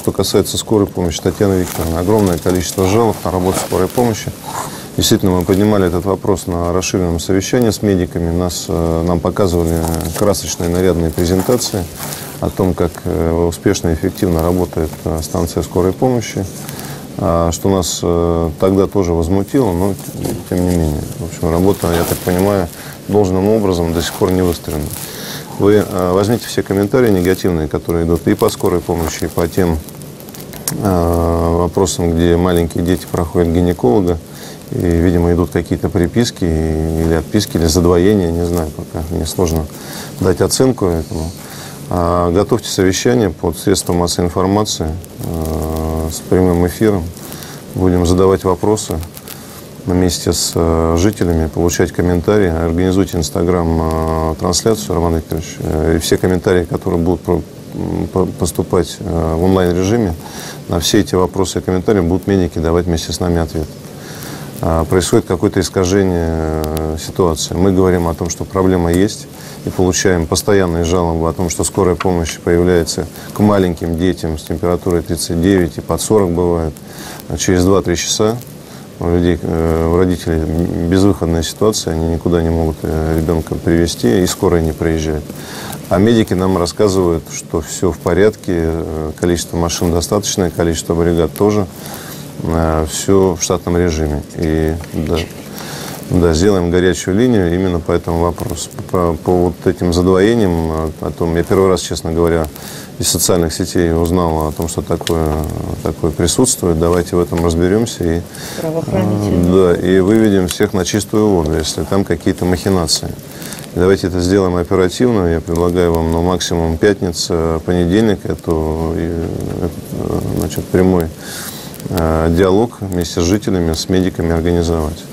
Что касается скорой помощи, Татьяна Викторовна, огромное количество жалоб на работу скорой помощи. Действительно, мы поднимали этот вопрос на расширенном совещании с медиками. Нас, э, нам показывали красочные нарядные презентации о том, как э, успешно и эффективно работает э, станция скорой помощи, а, что нас тогда тоже возмутило, но тем не менее. В общем, работа, я так понимаю, должным образом до сих пор не выстроена. Вы возьмите все комментарии негативные, которые идут и по скорой помощи, и по тем вопросам, где маленькие дети проходят гинеколога, и, видимо, идут какие-то приписки или отписки, или задвоения, не знаю, пока мне сложно дать оценку этому. А, готовьте совещание под средством массовой информации а, с прямым эфиром. Будем задавать вопросы вместе с а, жителями, получать комментарии. Организуйте инстаграм-трансляцию, Роман Викторович. Э, и все комментарии, которые будут поступать в онлайн-режиме, на все эти вопросы и комментарии будут медики давать вместе с нами ответ. А, происходит какое-то искажение э, ситуации. Мы говорим о том, что проблема есть, и получаем постоянные жалобы о том, что скорая помощь появляется к маленьким детям с температурой 39 и под 40 бывает через 2-3 часа. У людей, э, у родителей безвыходная ситуация, они никуда не могут э, ребенка привести, и скорая не приезжает. А медики нам рассказывают, что все в порядке, количество машин достаточное, количество бригад тоже. Э, все в штатном режиме. И да, да, сделаем горячую линию именно по этому вопросу. По, по вот этим задвоениям, э, о том, я первый раз, честно говоря, из социальных сетей узнал о том, что такое, такое присутствует. Давайте в этом разберемся и, да, и выведем всех на чистую воду, если там какие-то махинации. Давайте это сделаем оперативно. Я предлагаю вам, ну, максимум пятница, понедельник, эту, эту значит, прямой Э, диалог вместе с жителями, с медиками организовать.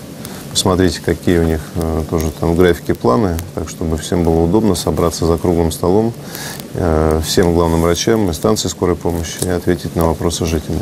Посмотрите, какие у них э, тоже там в графике планы, так чтобы всем было удобно собраться за круглым столом, э, всем главным врачам и станции скорой помощи и ответить на вопросы жителей.